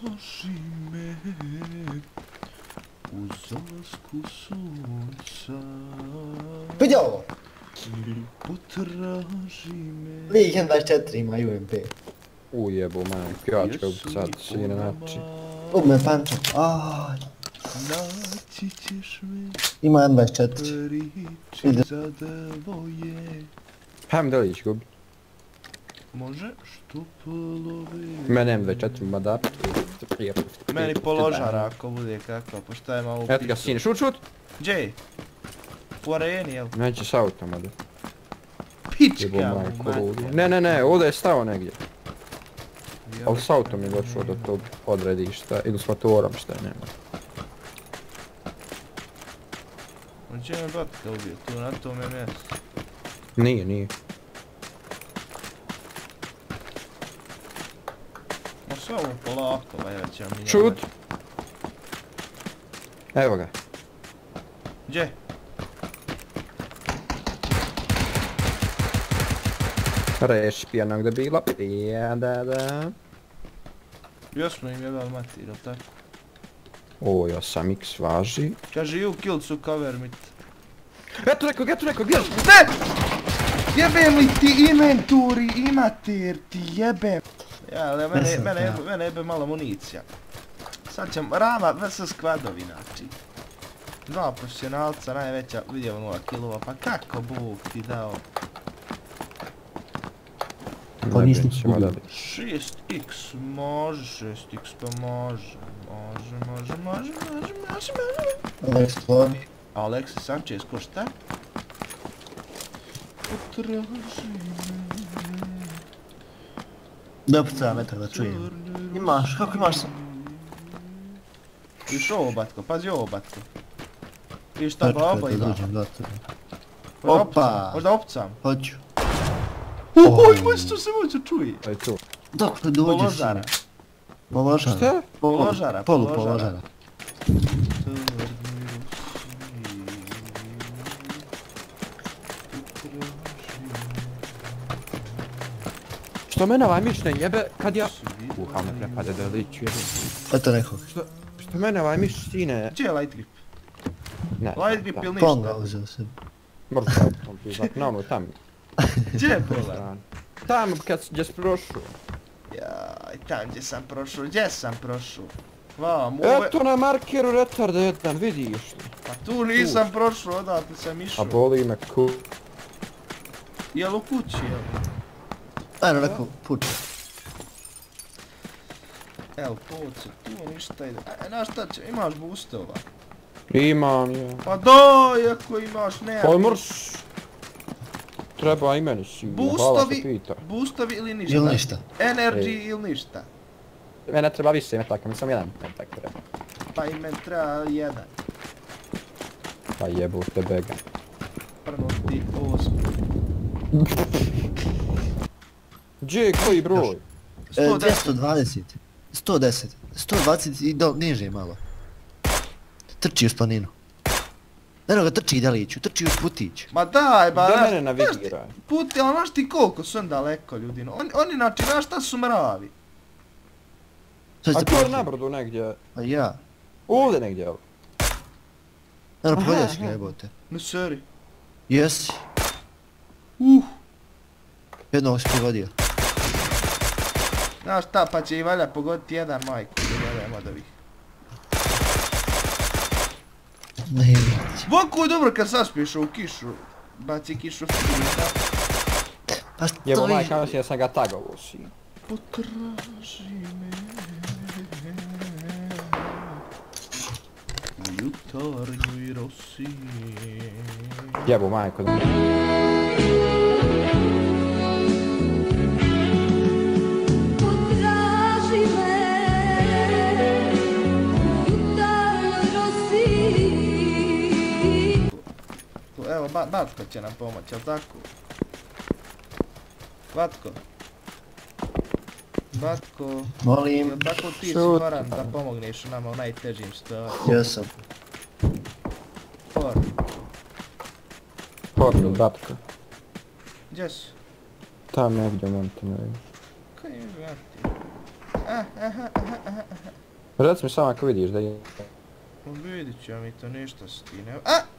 Potraži me u zalasku sunca Vidi ovo! Potraži me Lijek 1.24 ima UMP. Ujebo, man, pjačka u sad, sine, znači. U me pančo. Aj, Naći ćeš me ima 1.24. priči Ide. za devoje Hajdem da li ići gubi. Može što polove Mene M24, ma da. Meni položara ako bude kako, pošto je malo Eto ga sine, šut, šut! Gdje? U areni, jel? Neće s autom, da. Pička majko. Ne, ne, ne, ovdje je stao negdje. Ali s autom je došao do tog odredišta, ili s motorom, šta je, nema. On će me batka ubije, tu na tome mjestu. Nije, nije. Sve ovo polako, vaja će mi... Šut! Evo ga. Gdje? Reši pijanog debila. Ja, da, da. Još smo im jebali mati, ili tako? Ovo je 8x važi. Kaže, you killed su cover mit. Eto nekog, eto nekog, gdje? Ne! Jebem li ti inventuri, imater ti jebem. Ja, ali mene, jebe, mene jebe malo municija. Sad ćem, rama vs skvadovi, znači. Dva profesionalca, najveća, vidimo 0 kilova, pa kako Bog ti dao? Pa nisi Ne brin se, ma da ubio. bi. 6x, može 6x, pa može. Može, može, može, može, može, može. Alex Flovi. Alexis Sanchez, ko šta? Potraži Da puca metar da čujem. Imaš, kako imaš sam? Viš ovo batko, pazi ovo batko. Viš šta Čekaj, baba ima. Opa. Možda opcam. Hoću. Oj, moj što se moće čuje. To je tu. Dok ne dođeš. Položara. Položara. Šta? Položara, Polu položara. Što mene ovaj miš ne jebe kad ja... Uha me prepade da liću jebe. Eto nekog. Što, što mene ovaj miš sine... Gdje je light grip? Ne, Light grip ili Konga ništa? uzeo sam. Možda sam ti na ono tam. Gdje je pola? strani. Tam kad gdje si prošao. Jaj, tam gdje sam prošao, gdje sam prošao? Vam, ovo je... Eto na markeru retarda jedan, vidiš li? Pa tu nisam prošao, odatle sam išao. A boli me ku... Jel u kući, jel? Ajde, neko puče. Evo, pocu, tu ništa ide. E, znaš šta će, imaš boostova. Imam ja. Pa daj, ako imaš, ne. Oj mrš! Treba i meni si, Boostovi, pita. boostovi ili ništa? Ili ništa. Energy Ej. ili ništa? Mene treba više metaka, mi sam jedan metak treba. Pa i men treba jedan. Pa jebu te bega. Prnuti osm. Gdje je koji broj? E, 110. 220. 110. 120 i do, niže malo. Trči uz planinu. Eno ga trči Deliću, trči uz putić. Ma daj, ba, znaš- mene znaš ti- navigira? Puti, ali znaš ti koliko su oni daleko, ljudino? Oni, oni, znači, znaš šta su mravi? Sad A to je na brdu negdje. A ja. Ovdje negdje, evo. Eno, si ga jebote. No, sorry. Jesi. Uh, Jednog si pogodio. Znaš šta, pa će i valja pogoditi jedan majku. Jedan od ovih. Voku je dobro kad saspiješ u kišu. Baci kišu fina. Pa što Jevo vi... majka, mislim da sam ga tagovo si. Potraži me. U jutarnjoj rosi. Jebu majko. Potraži Batko će nam pomoći, jel tako? Batko. Batko. Molim. Jel tako ti si pa. da pomogneš nama u najtežim situacijama? Jesam. Por, Porno, batka. gdje su? Tam negdje, monte ne vidim. Kaj je vrati? Ah, aha, aha, aha. Reci mi samo ako vidiš da je... Pa Vidit ću ja mi to ništa s ti ne... A!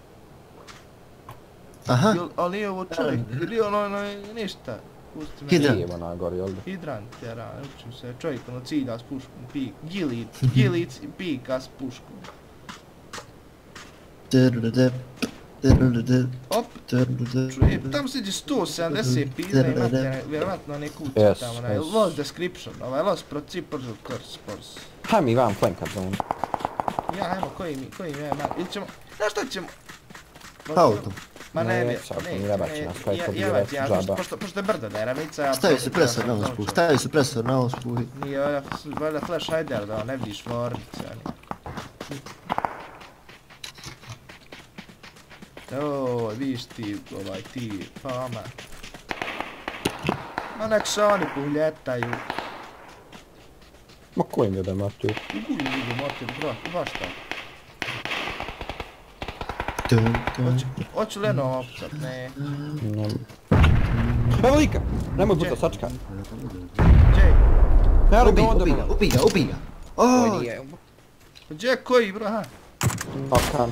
Aha, Jel, ali nije ovo čovjek, ili ono, ono, ništa. Pusti me. Hidrant. Nije ona gori, jel da? Hidrant, ja ra, učim se, čovjek ono cilja s puškom, pik, gilic, gilic, pika s puškom. Op, trrrrrr. čuje, tamo siđe 170 pizda i imate vjerovatno ne kuće Yes, tamo, onaj, yes. lost description, ovaj, lost procedure course, course. Hajde mi vam flankat za ono. Ja, ajmo, koji mi, koji mi je, ma, ili ćemo, znaš šta ćemo? Autom. Ma ne, Ne, ne, ne, bi jebat ja, džaba. pošto, pošto, pošto je brdo deramica, ja... Stavi supresor na usput, stavi supresor na usput. Nije valjda, valjda flash hider da ne vidiš flornice, ani. O, vidiš ti, ovaj, ti, fama. Ma nek se oni puhljetaju. Ma kojim je da matuju? Uguju idu motor, bro, baš tako. Hoću, Leno opcat, ne. Evo lika! Nemoj buta, sačka. Gdje? Ubi ga onda ubi ga, ubi ga, ubi ga. Ovo. Gdje koji, bro, ha? Okan.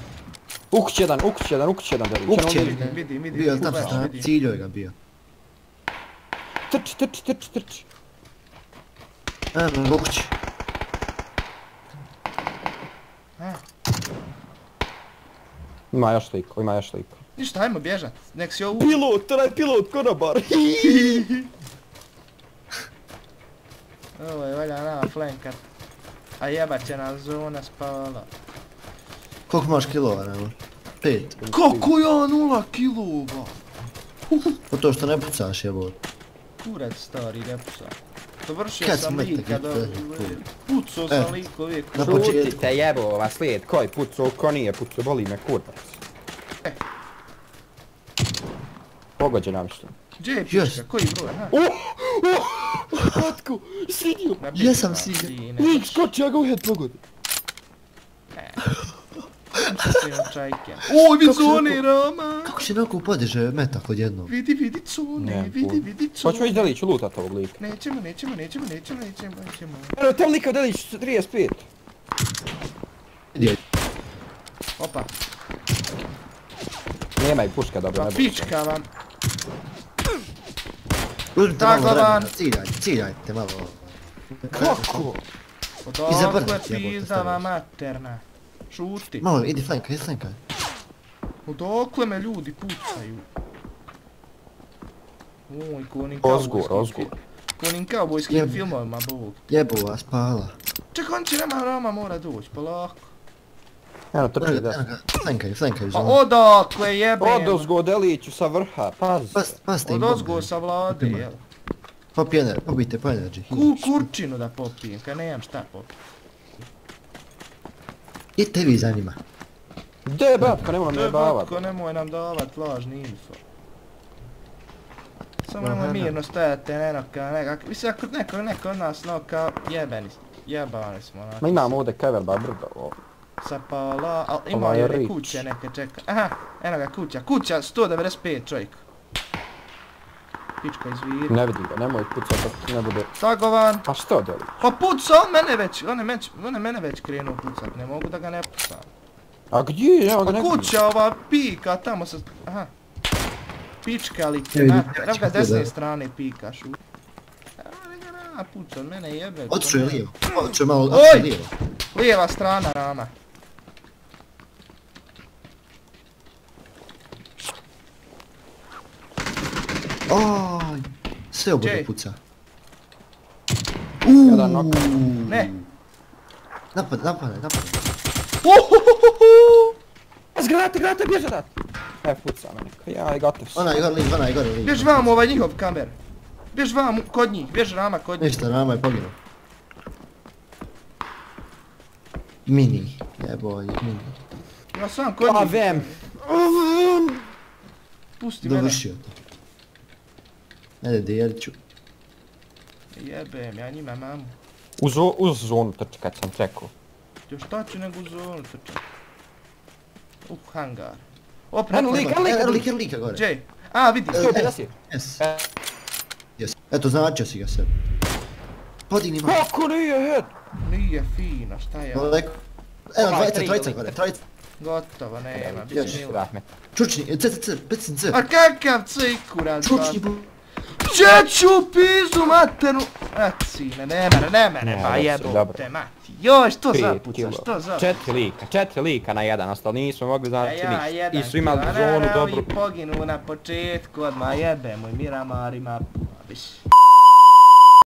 Ukuć jedan, ukuć jedan, ukuć jedan Ćemo jedan. Vidim, vidim, bio je vidim, tam sa baš strane, vidim. ciljao je ga bio. Trči, trči, trči, trči. Evo, Lukuć. Ima još liko, ima još liko. Ništa, ajmo bježat, nek si ovu... Pilot, onaj pilot, konobar. Ovo je valja nama flankat. A jebat će nas zona spala. Koliko imaš kilova, nema? Pet. Kako ja nula kilova? Po to što ne pucaš jebot. Kurac stari repusa. Dovršio Kad sam lika, te- Pucao sam E. lik uvijek. Na početku. Šutite jebo vas slijed, ko je pucao, ko nije pucao, boli me kurac. E. Pogođe nam što. Gdje je Još. piška? Koji broj? Ha? Uh, uh, Patko, sinju. Na Jesam sine. Lik skoči, ja ga u head pogodi. Sino čajke. Oj, vidi Kako se zone, rekao? Rama! Kako si nakon podiže metak odjednom? Vidi, vidi zone, Ne, vidi, vidi zone. Hoćemo ići da li ću lutat ovog lika. Nećemo, nećemo, nećemo, nećemo, nećemo, nećemo. Evo, tem lika da li ću 35. Vidio je. Opa, Nema i puška, dobro, pa ne pička vam. Tako malo vremena, van. ciljajte, ciljajte malo. Kako? Odakle pizdava stavljaš. materna. Šuti. Malo, idi flanka, idi flanka. Odakle me ljudi pucaju? Uj, ko onim Ozgur, kaubojskim ozgur. fi- Ko onim kaubojskim Jeb. filmovima, bog. Jebu vas, pala. Čekaj, on će nama Rama mora doći. Eno, trči Evo da. ga, Flankaj, flankaj, Pa zonu. odakle jebem? Odozgo deliću sa vrha, pazi. Pas, pas im Od ozgo bombe. sa vlade, jel? Pop jener, pobijte po energy. Ku kurčinu da popijem, kad nemam šta popijem. Idite vi za Gdje, batko, nemoj me To je jebavat. batko, nemoj nam davat lažni info. Samo nemoj mirno stajati, ne noka, nekak, mislim ako neko, neko od nas noka, jebeni, jebani smo onako. Ma imamo ovdje kever ba brdo. o. Sa pala, al ima Ovaj je je one rich. kuće neke čeka. Aha, eno ga kuća, kuća 195 čovjek. Pička izviri. Ne vidi ga, nemoj pucat dok ti ne bude... Tagovan. Pa što deli? Pa puca on mene već, on je, meć, on je mene već krenuo pucat, ne mogu da ga ne pucam. A gdje? Evo ga Pa kuća ova pika tamo sa... Aha. Pička li te, na, evo ga s desne strane pika šu. Na, puca, on mene jebe. Otišao je lijevo. Otišao je malo, Oj! je lijevo. Lijeva strana rama. Oj, sve oboje Gdje? puca. Nok. Ne. Napad, napad, napad. Uhuhuhuhu. Zgranate, granate, bježe dat! E, puca me neko, ja i gotov sam. Ona je gore link, ona je gore link. Bjež vam ovaj njihov kamer. Bjež vam kod njih, bjež rama kod njih. Ništa, nama je poginuo. Mini, jeboj, mini. Ja sam kod njih. vem! Pusti mene. Dovršio to. Ajde, dijelit ću. Jebem, ja njima mamu. Uz, zo- uz zonu trči kad sam čekao. Još šta ću nego u zonu trčati. Uh, hangar. Opet Eno lik, eno lik, Eno lik, lika gore. Gdje? A, vidi. E, Sto 50. Yes. Yes. Eto, značio si ga sebi. Podigni ma. Kako nije head? Nije fino, šta je? Daleko. Evo, Ovaj dvojica, trojica lika. gore, trojica. Gotovo, nema, Još. bismillah. Rahmet. Čučni, c, c, c, pecin c. A kakav cikurac, Čučni, ba? bu... Čeću pizu maternu! Eto sine, ne mene, ne mene, Ne, pa dobro, jebo dobro. te mati. Joj, što Pet zapuca, kilo. što zapuca? Četiri lika, četiri lika na jedan, ostali nismo mogli znači ja, ništa. jedan I su imali zonu ne, dobru. ovi poginu na početku, odmah jebe moj Miramarima. Biš.